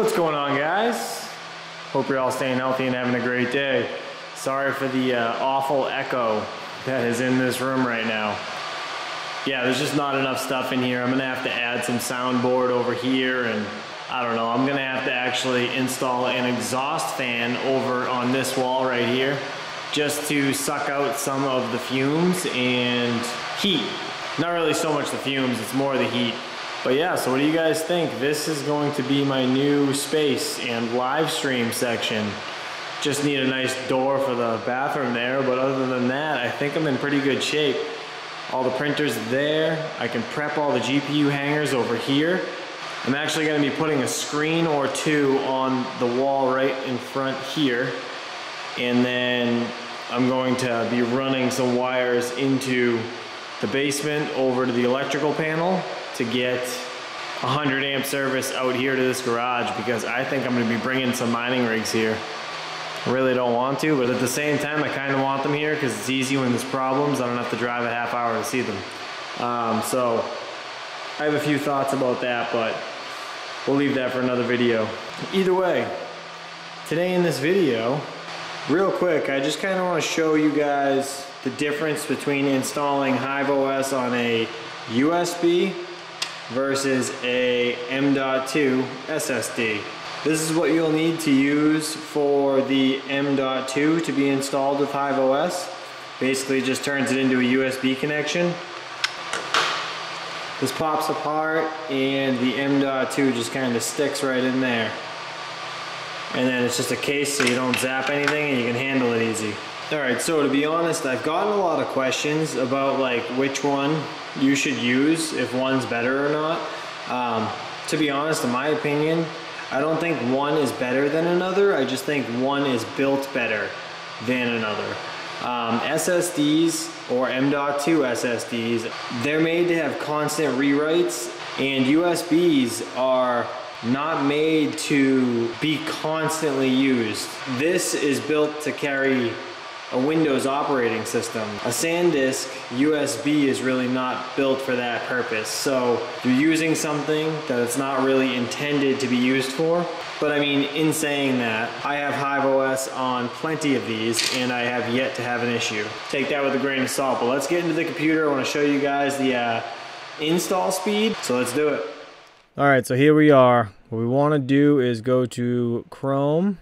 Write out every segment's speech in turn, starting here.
What's going on guys? Hope you're all staying healthy and having a great day. Sorry for the uh, awful echo that is in this room right now. Yeah, there's just not enough stuff in here. I'm gonna have to add some soundboard over here and I don't know, I'm gonna have to actually install an exhaust fan over on this wall right here just to suck out some of the fumes and heat. Not really so much the fumes, it's more the heat. But yeah, so what do you guys think? This is going to be my new space and live stream section. Just need a nice door for the bathroom there, but other than that, I think I'm in pretty good shape. All the printers there. I can prep all the GPU hangers over here. I'm actually gonna be putting a screen or two on the wall right in front here. And then I'm going to be running some wires into the basement over to the electrical panel to get 100 amp service out here to this garage because I think I'm gonna be bringing some mining rigs here. I really don't want to, but at the same time, I kind of want them here because it's easy when there's problems. I don't have to drive a half hour to see them. Um, so I have a few thoughts about that, but we'll leave that for another video. Either way, today in this video, real quick, I just kind of want to show you guys the difference between installing HiveOS on a USB versus a M.2 SSD. This is what you'll need to use for the M.2 to be installed with Hive OS. Basically just turns it into a USB connection. This pops apart and the M.2 just kind of sticks right in there. And then it's just a case so you don't zap anything and you can handle it easy. Alright, so to be honest, I've gotten a lot of questions about like which one you should use, if one's better or not. Um, to be honest, in my opinion, I don't think one is better than another. I just think one is built better than another. Um, SSDs or M.2 SSDs, they're made to have constant rewrites and USBs are not made to be constantly used. This is built to carry a Windows operating system. A SanDisk USB is really not built for that purpose. So you're using something that it's not really intended to be used for. But I mean, in saying that, I have HiveOS on plenty of these and I have yet to have an issue. Take that with a grain of salt, but let's get into the computer. I wanna show you guys the uh, install speed. So let's do it. All right, so here we are. What we wanna do is go to Chrome.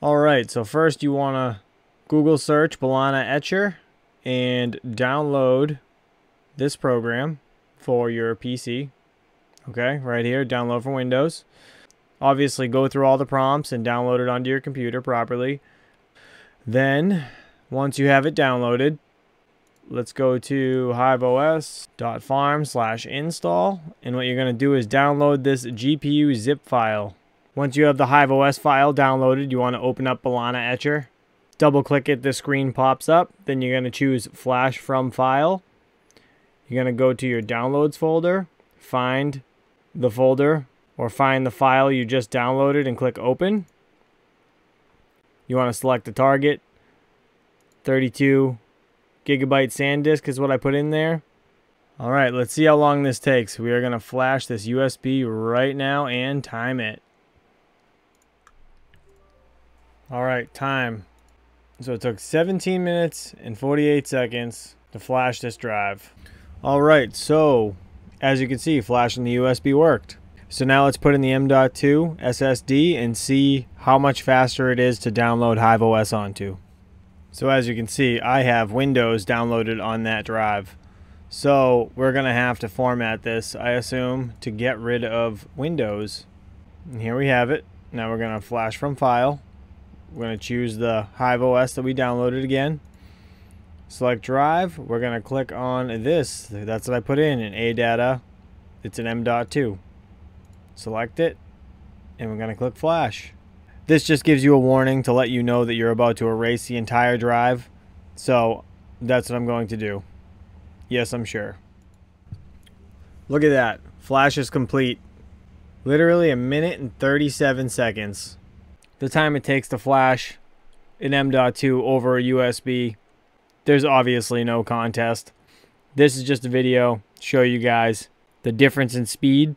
All right, so first you wanna Google search Balena Etcher and download this program for your PC. Okay, right here, download for Windows. Obviously, go through all the prompts and download it onto your computer properly. Then, once you have it downloaded, let's go to hiveos.farm slash install. And what you're going to do is download this GPU zip file. Once you have the HiveOS file downloaded, you want to open up Balena Etcher double click it, the screen pops up. Then you're going to choose flash from file. You're going to go to your downloads folder, find the folder or find the file you just downloaded and click open. You want to select the target. 32 gigabyte SanDisk is what I put in there. All right, let's see how long this takes. We are going to flash this USB right now and time it. All right, time. So it took 17 minutes and 48 seconds to flash this drive. All right, so as you can see, flashing the USB worked. So now let's put in the M.2 SSD and see how much faster it is to download HiveOS onto. So as you can see, I have Windows downloaded on that drive. So we're going to have to format this, I assume, to get rid of Windows. And here we have it. Now we're going to flash from file. We're going to choose the Hive OS that we downloaded again. Select drive. We're going to click on this. That's what I put in, an ADATA. It's an M.2. Select it, and we're going to click flash. This just gives you a warning to let you know that you're about to erase the entire drive. So that's what I'm going to do. Yes, I'm sure. Look at that. Flash is complete. Literally a minute and 37 seconds the time it takes to flash an M.2 over a USB, there's obviously no contest. This is just a video show you guys the difference in speed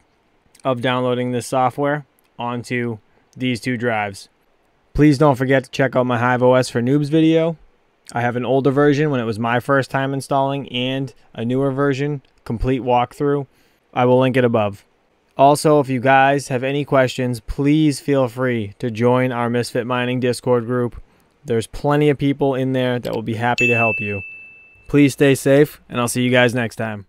of downloading this software onto these two drives. Please don't forget to check out my Hive OS for Noobs video. I have an older version when it was my first time installing and a newer version, complete walkthrough. I will link it above. Also, if you guys have any questions, please feel free to join our Misfit Mining Discord group. There's plenty of people in there that will be happy to help you. Please stay safe, and I'll see you guys next time.